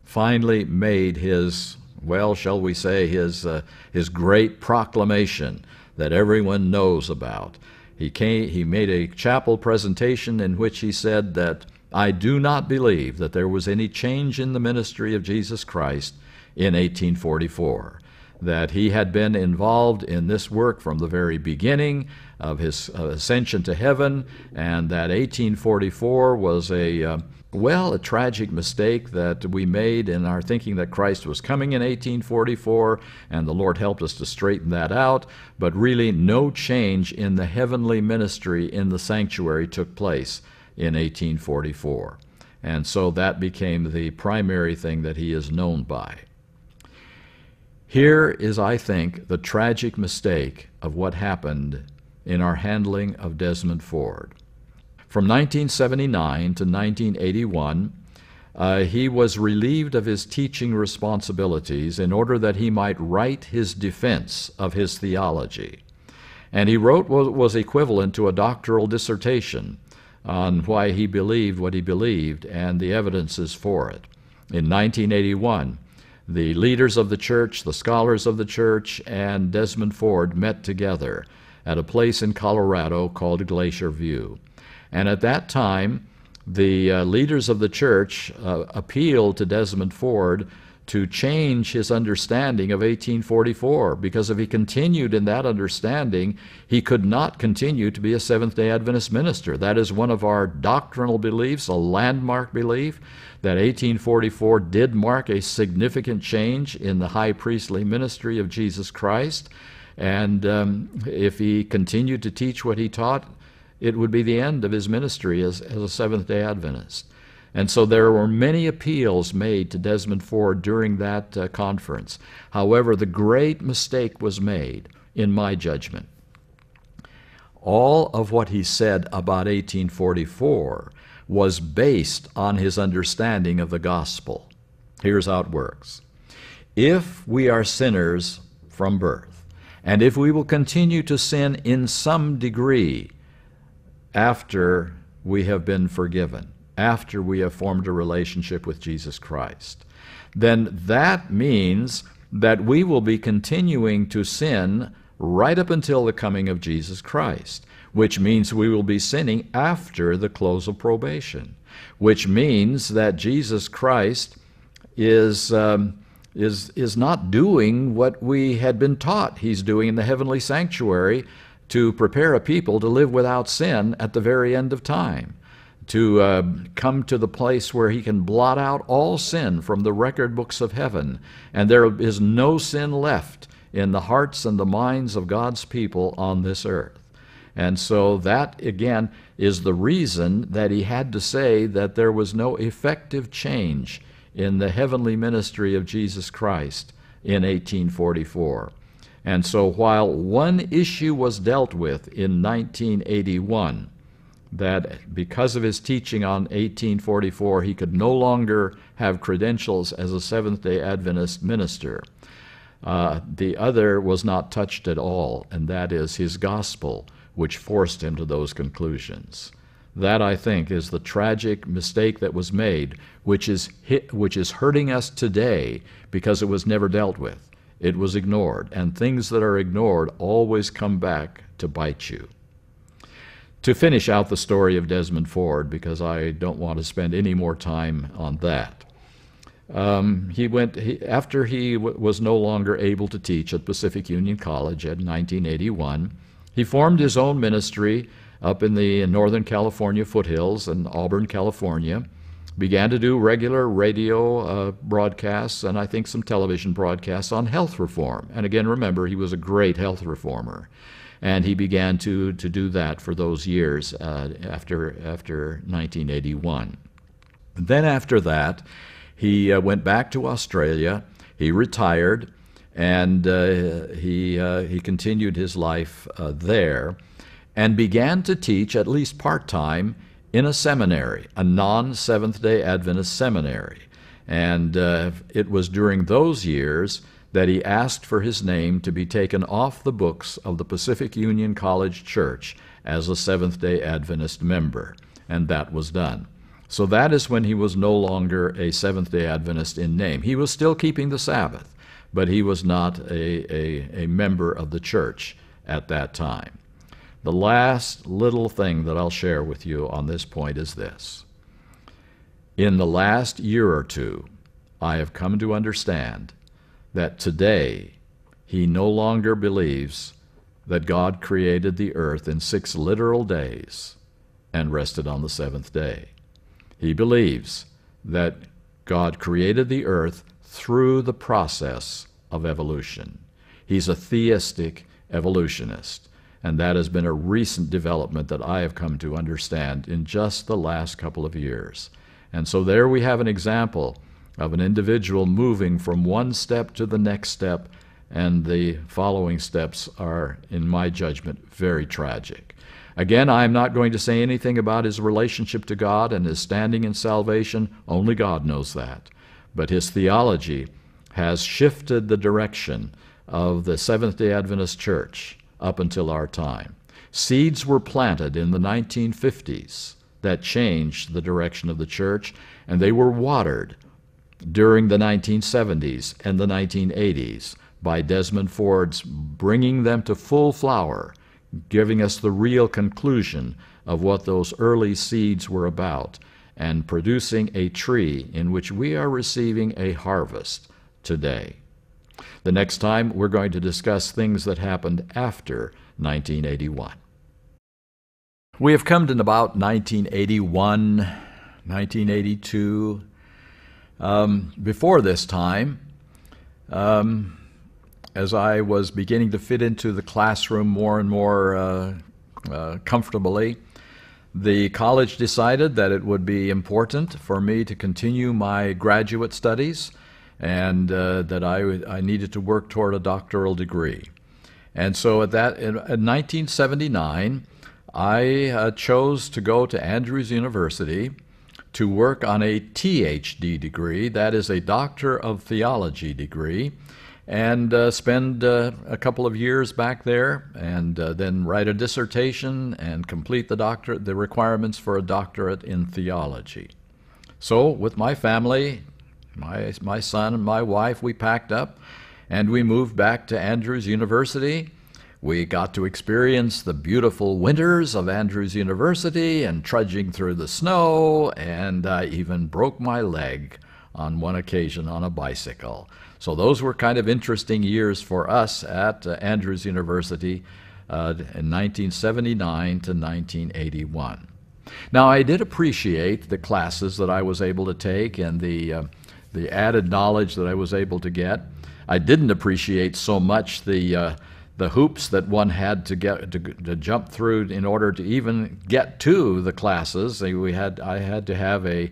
finally made his, well, shall we say, his, uh, his great proclamation that everyone knows about. He, came, he made a chapel presentation in which he said that I do not believe that there was any change in the ministry of Jesus Christ in 1844. That he had been involved in this work from the very beginning of his uh, ascension to heaven, and that 1844 was a uh, well, a tragic mistake that we made in our thinking that Christ was coming in 1844, and the Lord helped us to straighten that out. But really, no change in the heavenly ministry in the sanctuary took place in 1844. And so that became the primary thing that he is known by. Here is, I think, the tragic mistake of what happened in our handling of Desmond Ford. From 1979 to 1981, uh, he was relieved of his teaching responsibilities in order that he might write his defense of his theology. And he wrote what was equivalent to a doctoral dissertation on why he believed what he believed and the evidences for it. In 1981, the leaders of the church, the scholars of the church, and Desmond Ford met together at a place in Colorado called Glacier View. And at that time, the uh, leaders of the church uh, appealed to Desmond Ford to change his understanding of 1844 because if he continued in that understanding, he could not continue to be a Seventh day Adventist minister. That is one of our doctrinal beliefs, a landmark belief, that 1844 did mark a significant change in the high priestly ministry of Jesus Christ. And um, if he continued to teach what he taught, it would be the end of his ministry as, as a Seventh day Adventist. And so there were many appeals made to Desmond Ford during that uh, conference. However, the great mistake was made, in my judgment. All of what he said about 1844 was based on his understanding of the gospel. Here's how it works If we are sinners from birth, and if we will continue to sin in some degree after we have been forgiven, after we have formed a relationship with Jesus Christ, then that means that we will be continuing to sin right up until the coming of Jesus Christ, which means we will be sinning after the close of probation, which means that Jesus Christ is. Um, is, is not doing what we had been taught he's doing in the heavenly sanctuary to prepare a people to live without sin at the very end of time to uh, come to the place where he can blot out all sin from the record books of heaven, and there is no sin left in the hearts and the minds of God's people on this earth. And so that, again, is the reason that he had to say that there was no effective change in the heavenly ministry of Jesus Christ in 1844. And so while one issue was dealt with in 1981, that because of his teaching on 1844, he could no longer have credentials as a Seventh day Adventist minister. Uh, the other was not touched at all, and that is his gospel, which forced him to those conclusions. That, I think, is the tragic mistake that was made, which is, hit, which is hurting us today because it was never dealt with. It was ignored, and things that are ignored always come back to bite you to finish out the story of Desmond Ford, because I don't want to spend any more time on that. Um, he went he, after he was no longer able to teach at Pacific Union College in 1981. He formed his own ministry up in the Northern California foothills in Auburn, California. Began to do regular radio uh, broadcasts and I think some television broadcasts on health reform. And again, remember, he was a great health reformer and he began to, to do that for those years uh, after, after 1981. Then, after that, he uh, went back to Australia, he retired, and uh, he, uh, he continued his life uh, there. and began to teach at least part time in a seminary, a non Seventh day Adventist seminary. And uh, it was during those years that he asked for his name to be taken off the books of the Pacific Union College Church as a Seventh day Adventist member. And that was done. So that is when he was no longer a Seventh day Adventist in name. He was still keeping the Sabbath, but he was not a, a, a member of the church at that time. The last little thing that I'll share with you on this point is this. In the last year or two, I have come to understand that today he no longer believes that God created the earth in six literal days and rested on the seventh day. He believes that God created the earth through the process of evolution. He's a theistic evolutionist, and that has been a recent development that I have come to understand in just the last couple of years. And so there we have an example of an individual moving from one step to the next step, and the following steps are, in my judgment, very tragic. Again, I am not going to say anything about his relationship to God and his standing in salvation. Only God knows that. But his theology has shifted the direction of the Seventh day Adventist Church up until our time. Seeds were planted in the 1950s that changed the direction of the church, and they were watered during the 1970s and the 1980s by Desmond Ford's bringing them to full flower, giving us the real conclusion of what those early seeds were about, and producing a tree in which we are receiving a harvest today. The next time, we're going to discuss things that happened after 1981. We have come to about 1981, 1982. Um, before this time, um, as I was beginning to fit into the classroom more and more uh, uh, comfortably, the college decided that it would be important for me to continue my graduate studies and uh, that I, I needed to work toward a doctoral degree. And so at that, in, in 1979, I uh, chose to go to Andrews University to work on a THD degree, that is a Doctor of Theology degree, and uh, spend uh, a couple of years back there, and uh, then write a dissertation and complete the doctor the requirements for a doctorate in theology. So, with my family, my, my son and my wife, we packed up and we moved back to Andrews University. We got to experience the beautiful winters of Andrews University and trudging through the snow, and I even broke my leg on one occasion on a bicycle. So those were kind of interesting years for us at uh, Andrews University uh, in 1979 to 1981. Now, I did appreciate the classes that I was able to take and the uh, the added knowledge that I was able to get. I didn't appreciate so much the uh, the hoops that one had to get to, to, jump through in order to even get to the classes. We had I had to have a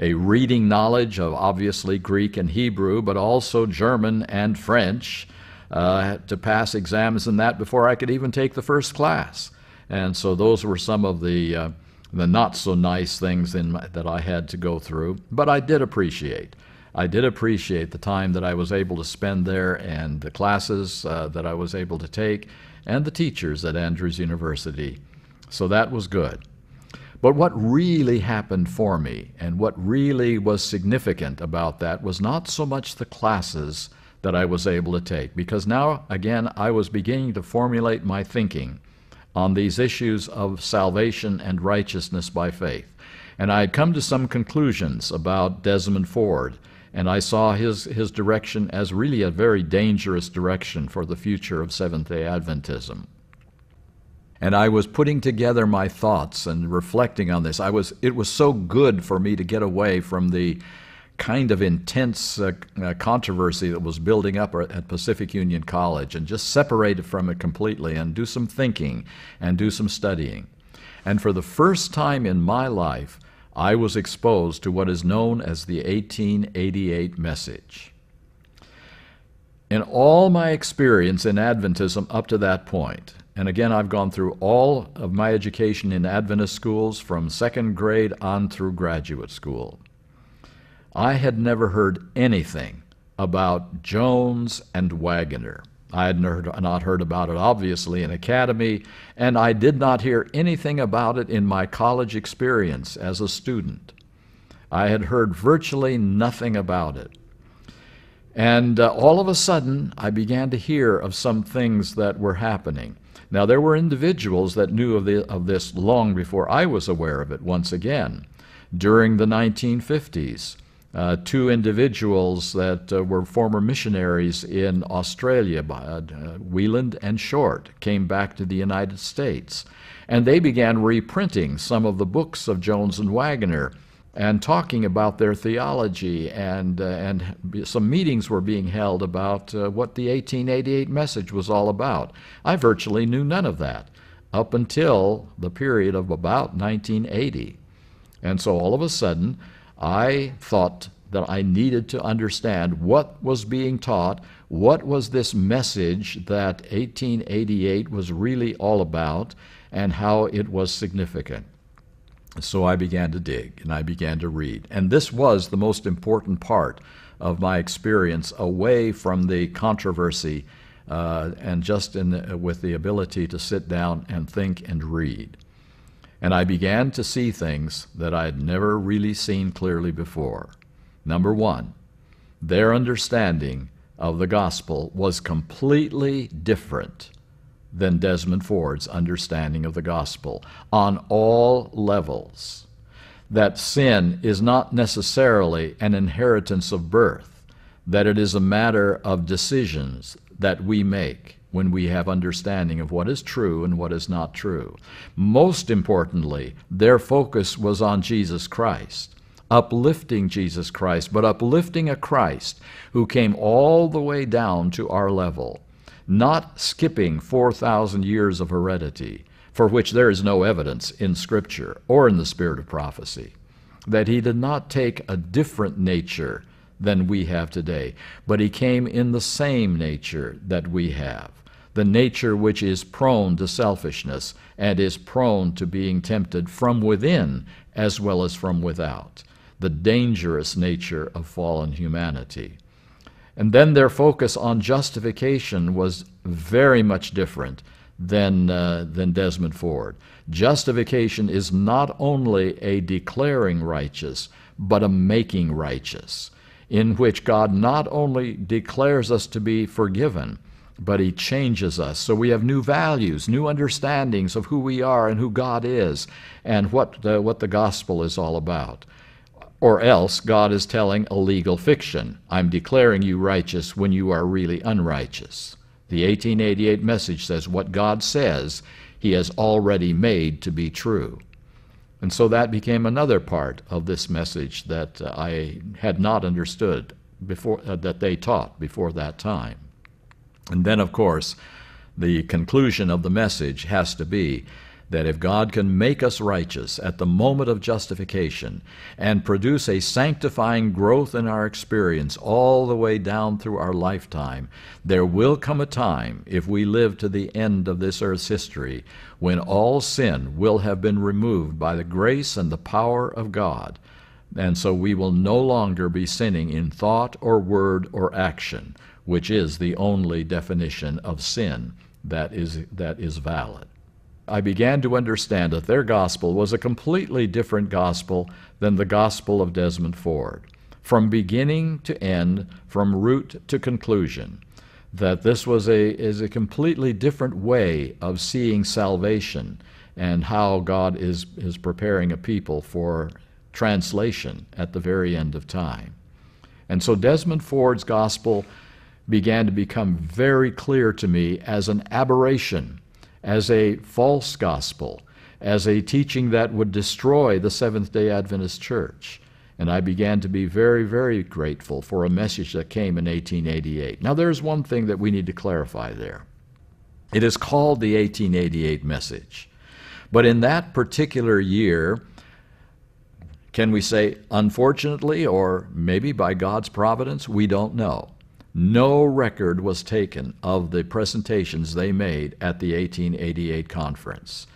a reading knowledge of obviously Greek and Hebrew, but also German and French uh, to pass exams in that before I could even take the first class. And so those were some of the uh, the not so nice things my, that I had to go through, but I did appreciate. I did appreciate the time that I was able to spend there and the classes uh, that I was able to take and the teachers at Andrews University. So that was good. But what really happened for me and what really was significant about that was not so much the classes that I was able to take, because now, again, I was beginning to formulate my thinking on these issues of salvation and righteousness by faith. And I had come to some conclusions about Desmond Ford and I saw his, his direction as really a very dangerous direction for the future of Seventh day Adventism. And I was putting together my thoughts and reflecting on this. I was, it was so good for me to get away from the kind of intense uh, uh, controversy that was building up at Pacific Union College and just separate from it completely and do some thinking and do some studying. And for the first time in my life, I was exposed to what is known as the 1888 message. In all my experience in Adventism up to that point, And again, I've gone through all of my education in Adventist schools from second grade on through graduate school. I had never heard anything about Jones and Waggoner. I had not heard about it, obviously, in academy, and I did not hear anything about it in my college experience as a student. I had heard virtually nothing about it. And uh, all of a sudden, I began to hear of some things that were happening. Now, there were individuals that knew of, the, of this long before I was aware of it once again. During the 1950s, uh, two individuals that uh, were former missionaries in Australia, uh, Wieland and Short, came back to the United States. And they began reprinting some of the books of Jones and Waggoner and talking about their theology. And, uh, and some meetings were being held about uh, what the 1888 message was all about. I virtually knew none of that up until the period of about 1980. And so all of a sudden, I thought that I needed to understand what was being taught, what was this message that 1888 was really all about, and how it was significant. So I began to dig and I began to read. And this was the most important part of my experience away from the controversy uh, and just the, with the ability to sit down and think and read. And I began to see things that I had never really seen clearly before. Number one, their understanding of the gospel was completely different than Desmond Ford's understanding of the gospel on all levels. That sin is not necessarily an inheritance of birth, that it is a matter of decisions that we make when we have understanding of what is true and what is not true. Most importantly, their focus was on Jesus Christ, uplifting Jesus Christ, but uplifting a Christ who came all the way down to our level, not skipping 4,000 years of heredity, for which there is no evidence in Scripture or in the spirit of prophecy, that he did not take a different nature than we have today, but he came in the same nature that we have the nature which is prone to selfishness and is prone to being tempted from within as well as from without, the dangerous nature of fallen humanity. And then their focus on justification was very much different than, uh, than Desmond Ford. Justification is not only a declaring righteous, but a making righteous, in which God not only declares us to be forgiven, but He changes us. So we have new values, new understandings of who we are and who God is, and what the, what the gospel is all about. Or else God is telling a legal fiction. I'm declaring you righteous when you are really unrighteous. The 1888 message says what God says, He has already made to be true. And so that became another part of this message that uh, I had not understood before, uh, that they taught before that time. And then, of course, the conclusion of the message has to be that if God can make us righteous at the moment of justification and produce a sanctifying growth in our experience all the way down through our lifetime, there will come a time, if we live to the end of this earth's history, when all sin will have been removed by the grace and the power of God. And so we will no longer be sinning in thought or word or action which is the only definition of sin that is, that is valid. I began to understand that their gospel was a completely different gospel than the gospel of Desmond Ford, from beginning to end, from root to conclusion. That this was a, is a completely different way of seeing salvation and how God is, is preparing a people for translation at the very end of time. And so Desmond Ford's gospel began to become very clear to me as an aberration, as a false gospel, as a teaching that would destroy the Seventh day Adventist Church. And I began to be very, very grateful for a message that came in 1888. Now, there's one thing that we need to clarify there. It is called the 1888 message. But in that particular year, can we say unfortunately or maybe by God's providence? We don't know. No record was taken of the presentations they made at the 1888 conference.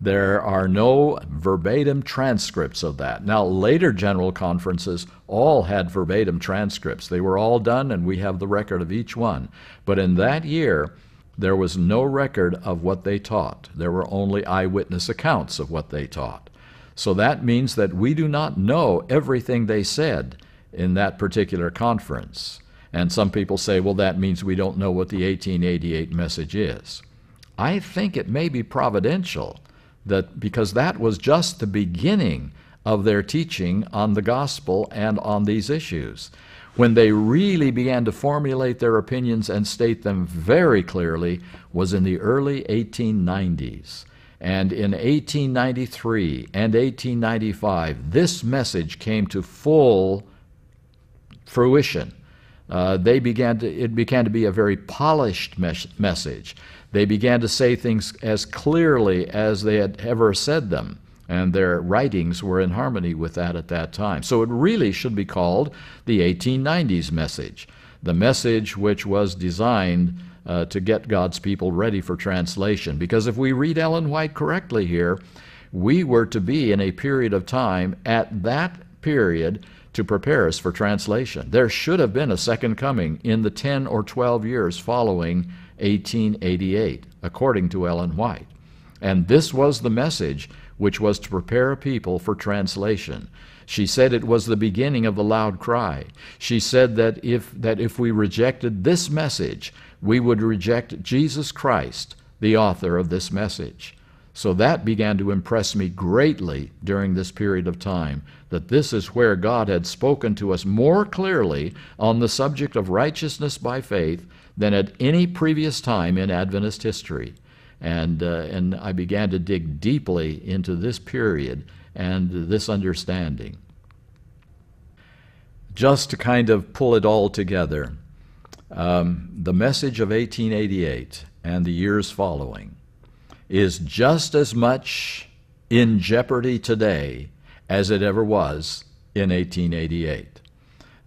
There are no verbatim transcripts of that. Now, later general conferences all had verbatim transcripts. They were all done, and we have the record of each one. But in that year, there was no record of what they taught. There were only eyewitness accounts of what they taught. So that means that we do not know everything they said in that particular conference. And some people say, well, that means we don't know what the 1888 message is. I think it may be providential that because that was just the beginning of their teaching on the gospel and on these issues. When they really began to formulate their opinions and state them very clearly was in the early 1890s. And in 1893 and 1895, this message came to full fruition. Uh, they began to, it began to be a very polished mes- message. They began to say things as clearly as they had ever said them, and their writings were in harmony with that at that time. So it really should be called the 1890s message, the message which was designed uh, to get God's people ready for translation. Because if we read Ellen White correctly here, we were to be in a period of time at that period to prepare us for translation. There should have been a second coming in the 10 or 12 years following 1888, according to Ellen White. And this was the message which was to prepare a people for translation. She said it was the beginning of the loud cry. She said that if, that if we rejected this message, we would reject Jesus Christ, the author of this message. So that began to impress me greatly during this period of time, that this is where God had spoken to us more clearly on the subject of righteousness by faith than at any previous time in Adventist history. And, uh, and I began to dig deeply into this period and this understanding. Just to kind of pull it all together, um, the message of 1888 and the years following is just as much in jeopardy today as it ever was in 1888.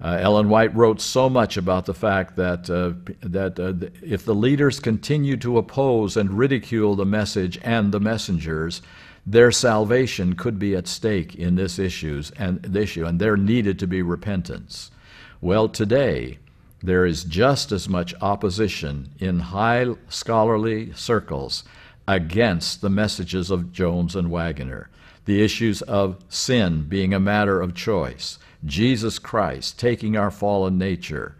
Uh, Ellen White wrote so much about the fact that, uh, that uh, if the leaders continue to oppose and ridicule the message and the messengers, their salvation could be at stake in this issues and the issue, and there needed to be repentance. Well, today there is just as much opposition in high scholarly circles against the messages of Jones and Waggoner, the issues of sin being a matter of choice Jesus Christ taking our fallen nature,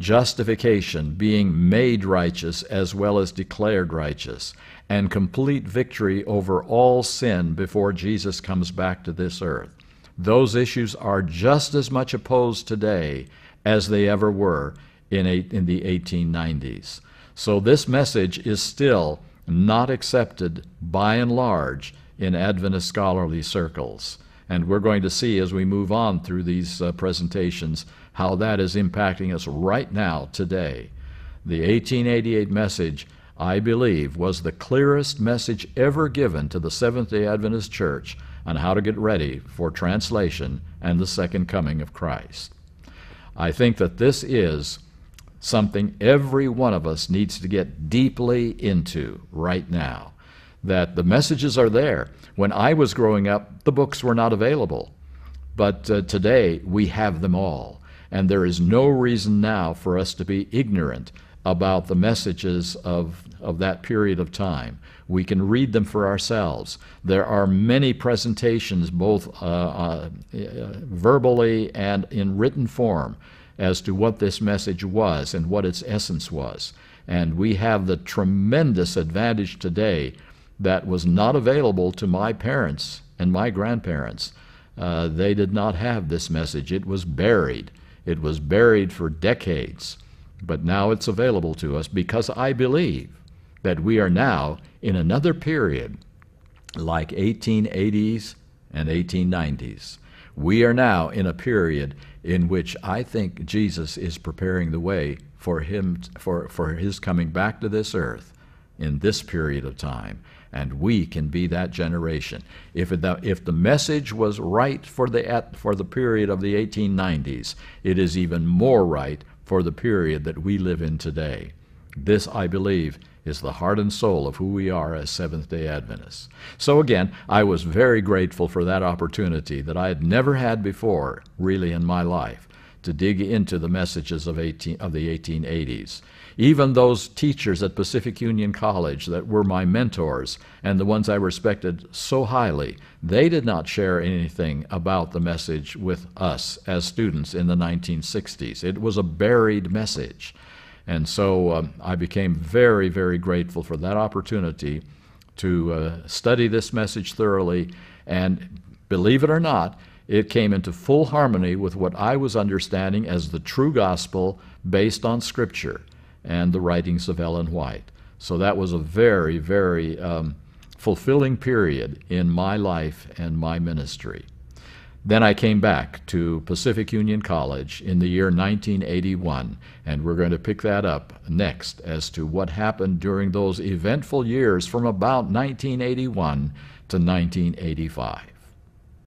justification being made righteous as well as declared righteous, and complete victory over all sin before Jesus comes back to this earth. Those issues are just as much opposed today as they ever were in, in the 1890s. So this message is still not accepted by and large in Adventist scholarly circles. And we're going to see as we move on through these uh, presentations how that is impacting us right now, today. The 1888 message, I believe, was the clearest message ever given to the Seventh day Adventist Church on how to get ready for translation and the second coming of Christ. I think that this is something every one of us needs to get deeply into right now that the messages are there. When I was growing up, the books were not available. But uh, today, we have them all. And there is no reason now for us to be ignorant about the messages of, of that period of time. We can read them for ourselves. There are many presentations, both uh, uh, verbally and in written form, as to what this message was and what its essence was. And we have the tremendous advantage today that was not available to my parents and my grandparents. Uh, they did not have this message. It was buried. It was buried for decades. But now it's available to us because I believe that we are now in another period like 1880s and 1890s. We are now in a period in which I think Jesus is preparing the way for him for, for his coming back to this earth in this period of time and we can be that generation. If, if the message was right for the, for the period of the 1890s, it is even more right for the period that we live in today. This, I believe, is the heart and soul of who we are as Seventh day Adventists. So, again, I was very grateful for that opportunity that I had never had before, really, in my life, to dig into the messages of, 18, of the 1880s. Even those teachers at Pacific Union College that were my mentors and the ones I respected so highly, they did not share anything about the message with us as students in the 1960s. It was a buried message. And so um, I became very, very grateful for that opportunity to uh, study this message thoroughly. And believe it or not, it came into full harmony with what I was understanding as the true gospel based on Scripture and the writings of Ellen White. So that was a very, very um, fulfilling period in my life and my ministry. Then I came back to Pacific Union College in the year 1981, and we're going to pick that up next as to what happened during those eventful years from about 1981 to 1985.